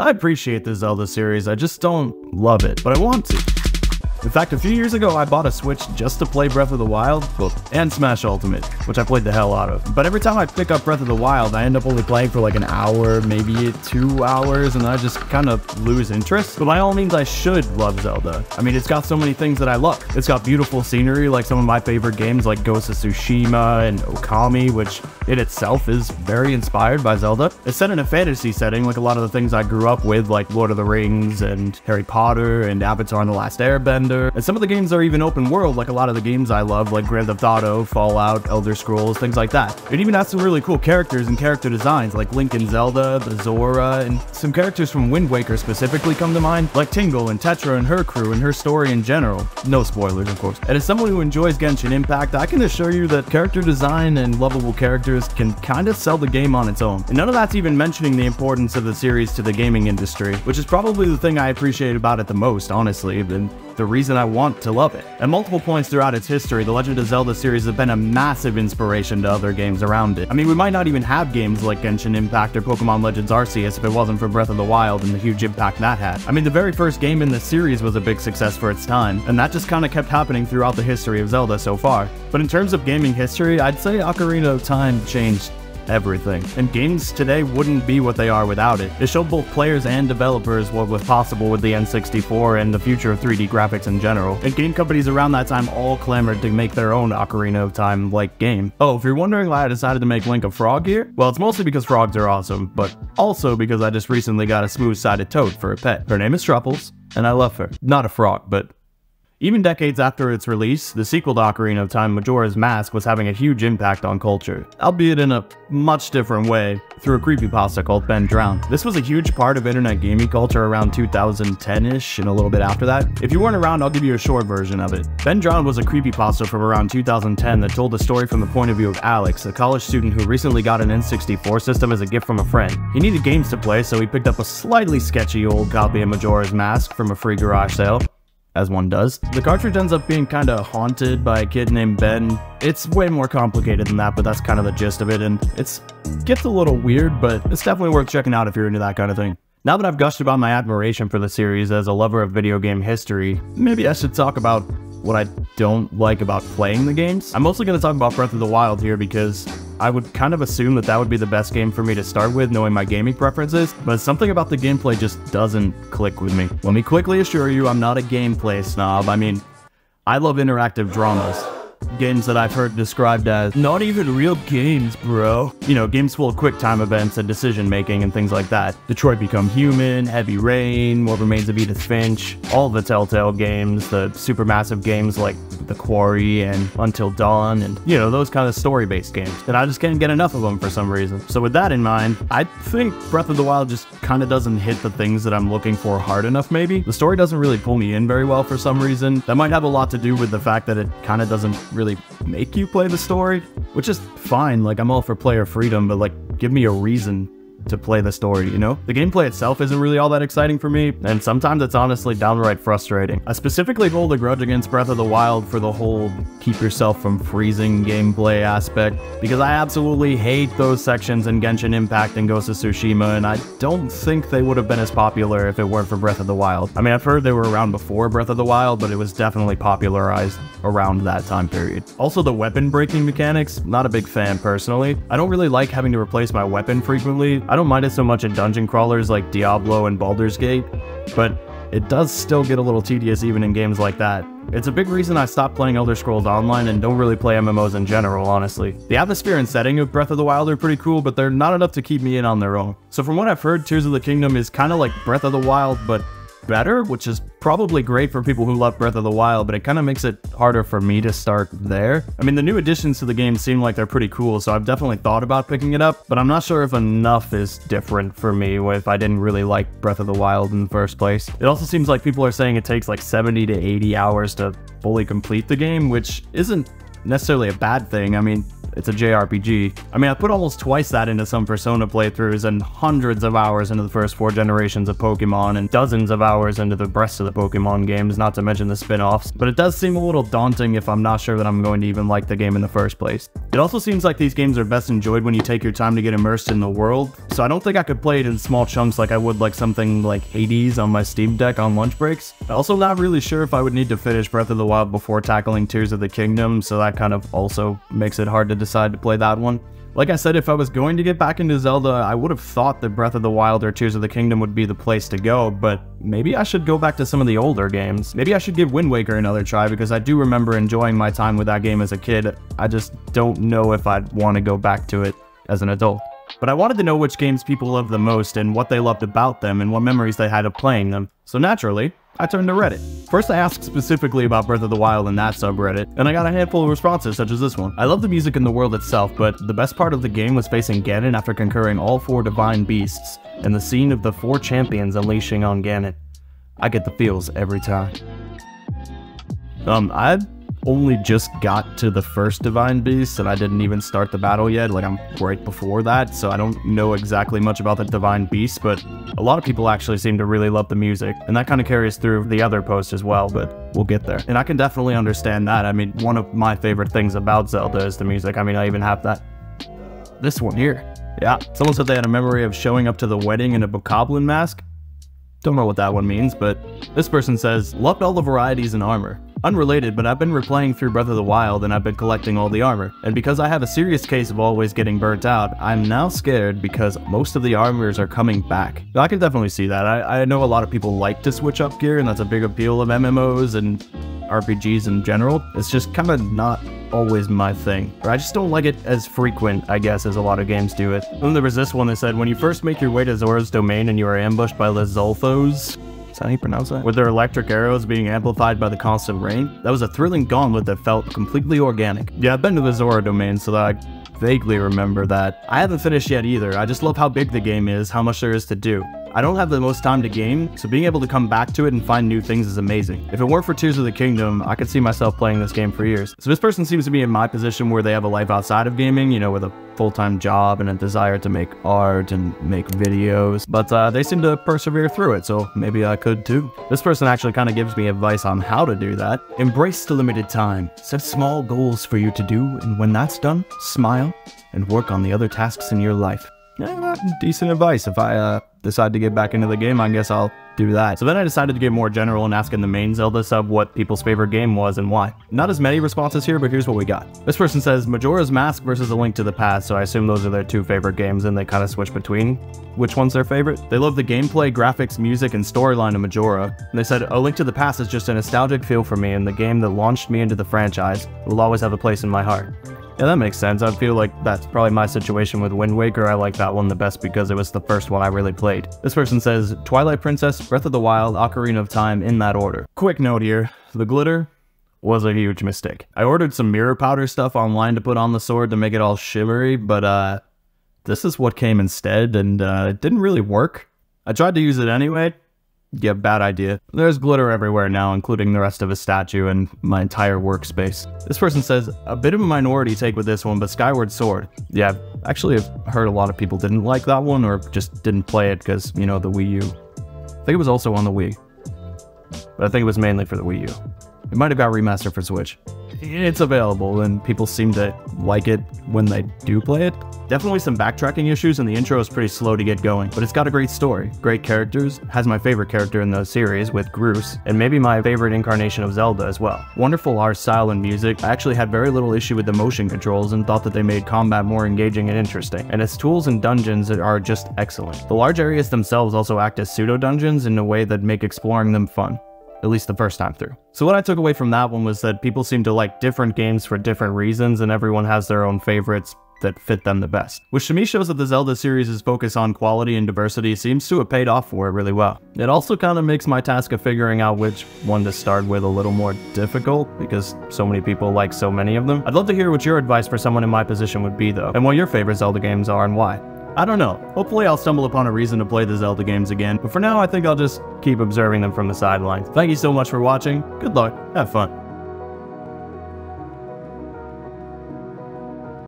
I appreciate the Zelda series, I just don't love it, but I want to. In fact, a few years ago, I bought a Switch just to play Breath of the Wild, well, and Smash Ultimate, which I played the hell out of. But every time I pick up Breath of the Wild, I end up only playing for like an hour, maybe two hours, and I just kind of lose interest. But by all means, I should love Zelda. I mean, it's got so many things that I love. It's got beautiful scenery, like some of my favorite games like Ghost of Tsushima and Okami, which in itself is very inspired by Zelda. It's set in a fantasy setting, like a lot of the things I grew up with, like Lord of the Rings and Harry Potter and Avatar and the Last Airbender and some of the games are even open world, like a lot of the games I love, like Grand Theft Auto, Fallout, Elder Scrolls, things like that. It even has some really cool characters and character designs, like Link and Zelda, the Zora, and some characters from Wind Waker specifically come to mind, like Tingle and Tetra and her crew and her story in general. No spoilers, of course. And as someone who enjoys Genshin Impact, I can assure you that character design and lovable characters can kind of sell the game on its own. And none of that's even mentioning the importance of the series to the gaming industry, which is probably the thing I appreciate about it the most, honestly. And the reason I want to love it. At multiple points throughout its history, the Legend of Zelda series has been a massive inspiration to other games around it. I mean, we might not even have games like Genshin Impact or Pokemon Legends Arceus if it wasn't for Breath of the Wild and the huge impact that had. I mean, the very first game in the series was a big success for its time, and that just kind of kept happening throughout the history of Zelda so far. But in terms of gaming history, I'd say Ocarina of Time changed everything. And games today wouldn't be what they are without it. It showed both players and developers what was possible with the N64 and the future of 3D graphics in general. And game companies around that time all clamored to make their own Ocarina of Time like game. Oh, if you're wondering why I decided to make Link a frog here, well, it's mostly because frogs are awesome, but also because I just recently got a smooth-sided toad for a pet. Her name is Truffles, and I love her. Not a frog, but even decades after its release, the sequel to Ocarina of Time, Majora's Mask, was having a huge impact on culture, albeit in a much different way, through a creepypasta called Ben Drowned. This was a huge part of internet gaming culture around 2010-ish and a little bit after that. If you weren't around, I'll give you a short version of it. Ben Drowned was a creepypasta from around 2010 that told the story from the point of view of Alex, a college student who recently got an N64 system as a gift from a friend. He needed games to play, so he picked up a slightly sketchy old copy of Majora's Mask from a free garage sale as one does. The cartridge ends up being kind of haunted by a kid named Ben. It's way more complicated than that, but that's kind of the gist of it, and it's gets a little weird, but it's definitely worth checking out if you're into that kind of thing. Now that I've gushed about my admiration for the series as a lover of video game history, maybe I should talk about what I don't like about playing the games. I'm mostly going to talk about Breath of the Wild here because I would kind of assume that that would be the best game for me to start with, knowing my gaming preferences, but something about the gameplay just doesn't click with me. Let me quickly assure you I'm not a gameplay snob. I mean, I love interactive dramas games that I've heard described as not even real games, bro. You know, games full of quick time events and decision making and things like that. Detroit Become Human, Heavy Rain, What Remains of Edith Finch, all the Telltale games, the supermassive games like The Quarry and Until Dawn, and you know, those kind of story based games. And I just can't get enough of them for some reason. So, with that in mind, I think Breath of the Wild just kind of doesn't hit the things that I'm looking for hard enough, maybe. The story doesn't really pull me in very well for some reason. That might have a lot to do with the fact that it kind of doesn't really make you play the story, which is fine. Like, I'm all for player freedom, but like, give me a reason to play the story, you know? The gameplay itself isn't really all that exciting for me, and sometimes it's honestly downright frustrating. I specifically hold a grudge against Breath of the Wild for the whole keep yourself from freezing gameplay aspect, because I absolutely hate those sections in Genshin Impact and Ghost of Tsushima, and I don't think they would have been as popular if it weren't for Breath of the Wild. I mean, I've heard they were around before Breath of the Wild, but it was definitely popularized around that time period. Also, the weapon breaking mechanics, not a big fan personally. I don't really like having to replace my weapon frequently. I don't mind it so much in dungeon crawlers like Diablo and Baldur's Gate, but it does still get a little tedious even in games like that. It's a big reason I stopped playing Elder Scrolls Online and don't really play MMOs in general, honestly. The atmosphere and setting of Breath of the Wild are pretty cool, but they're not enough to keep me in on their own. So from what I've heard, Tears of the Kingdom is kind of like Breath of the Wild, but better, which is probably great for people who love Breath of the Wild, but it kind of makes it harder for me to start there. I mean, the new additions to the game seem like they're pretty cool, so I've definitely thought about picking it up, but I'm not sure if enough is different for me if I didn't really like Breath of the Wild in the first place. It also seems like people are saying it takes like 70 to 80 hours to fully complete the game, which isn't necessarily a bad thing. I mean, it's a JRPG. I mean, I put almost twice that into some Persona playthroughs and hundreds of hours into the first four generations of Pokemon and dozens of hours into the rest of the Pokemon games, not to mention the spin-offs. But it does seem a little daunting if I'm not sure that I'm going to even like the game in the first place. It also seems like these games are best enjoyed when you take your time to get immersed in the world, so I don't think I could play it in small chunks like I would like something like Hades on my Steam Deck on lunch breaks. I'm also not really sure if I would need to finish Breath of the Wild before tackling Tears of the Kingdom, so that kind of also makes it hard to decide to play that one. Like I said, if I was going to get back into Zelda, I would have thought that Breath of the Wild or Tears of the Kingdom would be the place to go, but maybe I should go back to some of the older games. Maybe I should give Wind Waker another try because I do remember enjoying my time with that game as a kid. I just don't know if I'd want to go back to it as an adult. But I wanted to know which games people loved the most and what they loved about them and what memories they had of playing them. So naturally, I turned to Reddit. First, I asked specifically about Breath of the Wild in that subreddit, and I got a handful of responses such as this one. I love the music in the world itself, but the best part of the game was facing Ganon after conquering all four divine beasts, and the scene of the four champions unleashing on Ganon. I get the feels every time. Um, I only just got to the first Divine Beast and I didn't even start the battle yet. Like, I'm right before that, so I don't know exactly much about the Divine Beast, but a lot of people actually seem to really love the music, and that kind of carries through the other posts as well, but we'll get there. And I can definitely understand that. I mean, one of my favorite things about Zelda is the music. I mean, I even have that. This one here. Yeah, someone said they had a memory of showing up to the wedding in a Bokoblin mask. Don't know what that one means, but this person says, loved all the varieties in armor. Unrelated, but I've been replaying through Breath of the Wild and I've been collecting all the armor. And because I have a serious case of always getting burnt out, I'm now scared because most of the armors are coming back. I can definitely see that. I, I know a lot of people like to switch up gear and that's a big appeal of MMOs and RPGs in general. It's just kind of not always my thing. Or I just don't like it as frequent, I guess, as a lot of games do it. And then there was this one that said, when you first make your way to Zora's domain and you are ambushed by Lizalfos, that how you pronounce that? With their electric arrows being amplified by the constant rain, that was a thrilling gauntlet that felt completely organic. Yeah, I've been to the Zora domain, so that I vaguely remember that. I haven't finished yet either, I just love how big the game is, how much there is to do. I don't have the most time to game, so being able to come back to it and find new things is amazing. If it weren't for Tears of the Kingdom, I could see myself playing this game for years. So this person seems to be in my position where they have a life outside of gaming, you know, with a full-time job and a desire to make art and make videos, but uh, they seem to persevere through it, so maybe I could too. This person actually kind of gives me advice on how to do that. Embrace the limited time. Set small goals for you to do, and when that's done, smile and work on the other tasks in your life. Yeah, decent advice. If I uh, decide to get back into the game, I guess I'll do that. So then I decided to get more general and ask in the main Zelda sub what people's favorite game was and why. Not as many responses here, but here's what we got. This person says Majora's Mask versus A Link to the Past, so I assume those are their two favorite games and they kind of switch between which one's their favorite. They love the gameplay, graphics, music, and storyline of Majora. And they said, A Link to the Past is just a nostalgic feel for me and the game that launched me into the franchise will always have a place in my heart. Yeah, that makes sense. I feel like that's probably my situation with Wind Waker. I like that one the best because it was the first one I really played. This person says, Twilight Princess, Breath of the Wild, Ocarina of Time in that order. Quick note here, the glitter was a huge mistake. I ordered some mirror powder stuff online to put on the sword to make it all shimmery, but uh, this is what came instead and uh, it didn't really work. I tried to use it anyway, yeah, bad idea. There's glitter everywhere now, including the rest of his statue and my entire workspace. This person says, a bit of a minority take with this one, but Skyward Sword. Yeah, actually I've heard a lot of people didn't like that one or just didn't play it because, you know, the Wii U. I think it was also on the Wii. But I think it was mainly for the Wii U. It might have got remastered for Switch it's available and people seem to like it when they do play it. Definitely some backtracking issues and the intro is pretty slow to get going, but it's got a great story, great characters, has my favorite character in the series with Groose, and maybe my favorite incarnation of Zelda as well. Wonderful art style and music, I actually had very little issue with the motion controls and thought that they made combat more engaging and interesting, and its tools and dungeons are just excellent. The large areas themselves also act as pseudo-dungeons in a way that make exploring them fun at least the first time through. So what I took away from that one was that people seem to like different games for different reasons and everyone has their own favorites that fit them the best. Which to me shows that the Zelda series' focus on quality and diversity seems to have paid off for it really well. It also kind of makes my task of figuring out which one to start with a little more difficult because so many people like so many of them. I'd love to hear what your advice for someone in my position would be though, and what your favorite Zelda games are and why. I don't know. Hopefully I'll stumble upon a reason to play the Zelda games again, but for now I think I'll just keep observing them from the sidelines. Thank you so much for watching, good luck, have fun.